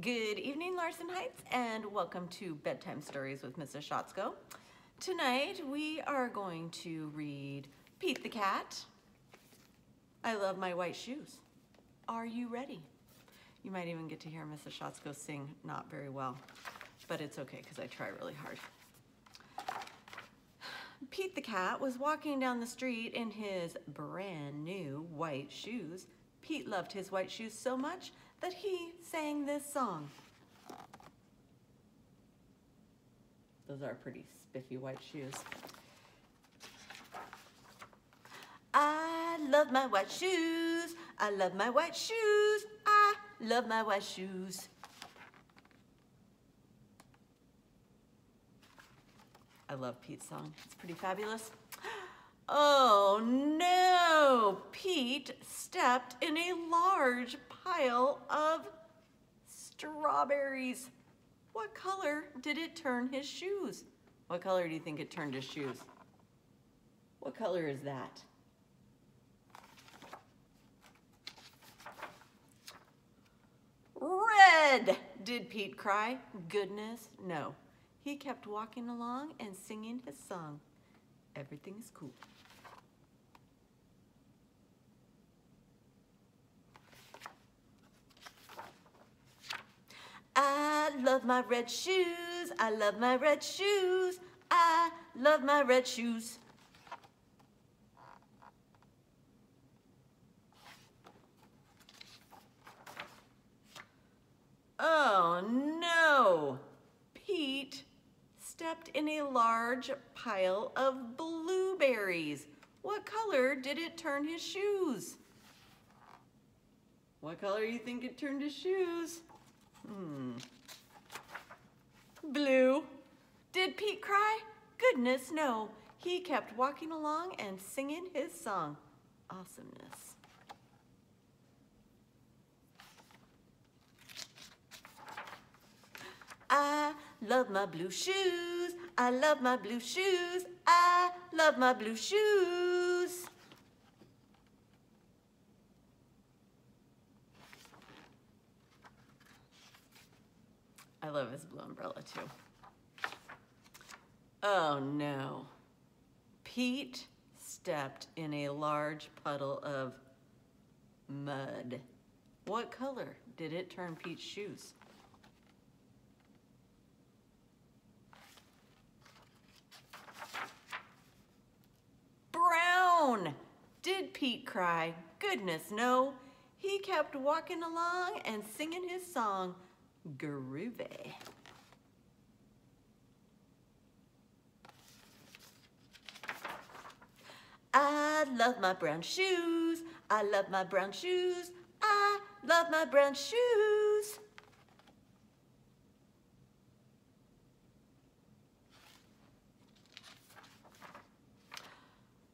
Good evening, Larson Heights, and welcome to Bedtime Stories with Mrs. Schotzko. Tonight we are going to read Pete the Cat. I love my white shoes. Are you ready? You might even get to hear Mrs. Schotzko sing not very well, but it's okay because I try really hard. Pete the Cat was walking down the street in his brand new white shoes. Pete loved his white shoes so much that he sang this song. Those are pretty spiffy white shoes. I love my white shoes. I love my white shoes. I love my white shoes. I love Pete's song. It's pretty fabulous. Oh no! Pete stepped in a large pile of strawberries. What color did it turn his shoes? What color do you think it turned his shoes? What color is that? Red, did Pete cry. Goodness, no. He kept walking along and singing his song. Everything is cool. I love my red shoes. I love my red shoes. I love my red shoes. Oh no! Pete stepped in a large pile of blueberries. What color did it turn his shoes? What color do you think it turned his shoes? Hmm. Blue. Did Pete cry? Goodness, no. He kept walking along and singing his song. Awesomeness. I love my blue shoes. I love my blue shoes. I love my blue shoes. I love his blue umbrella too. Oh no. Pete stepped in a large puddle of mud. What color did it turn Pete's shoes? Brown! Did Pete cry? Goodness, no. He kept walking along and singing his song, Groovy. I love my brown shoes. I love my brown shoes. I love my brown shoes.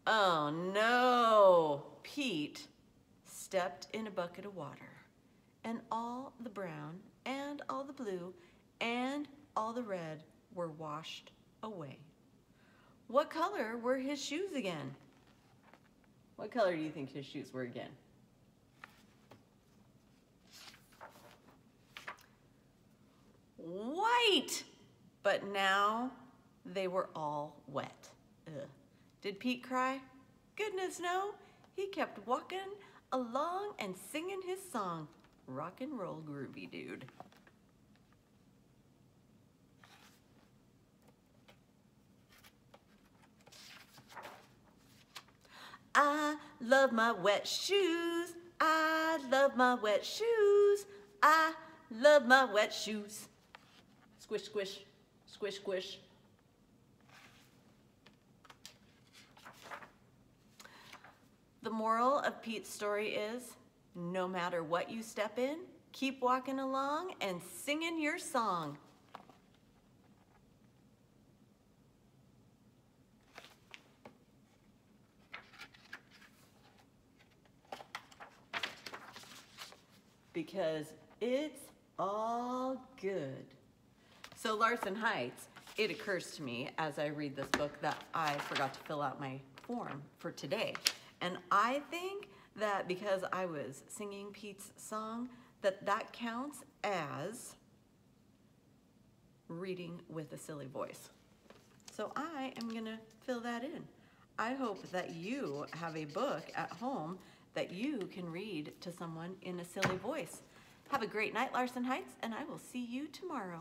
Oh no! Pete stepped in a bucket of water and all the brown and all the blue and all the red were washed away. What color were his shoes again? What color do you think his shoes were again? White! But now they were all wet. Ugh. Did Pete cry? Goodness no. He kept walking along and singing his song. Rock and roll groovy dude. I love my wet shoes. I love my wet shoes. I love my wet shoes. Squish, squish, squish, squish. The moral of Pete's story is, no matter what you step in, keep walking along and singing your song. Because it's all good. So Larson Heights, it occurs to me as I read this book that I forgot to fill out my form for today. And I think that because I was singing Pete's song, that that counts as reading with a silly voice. So I am gonna fill that in. I hope that you have a book at home that you can read to someone in a silly voice. Have a great night, Larson Heights, and I will see you tomorrow.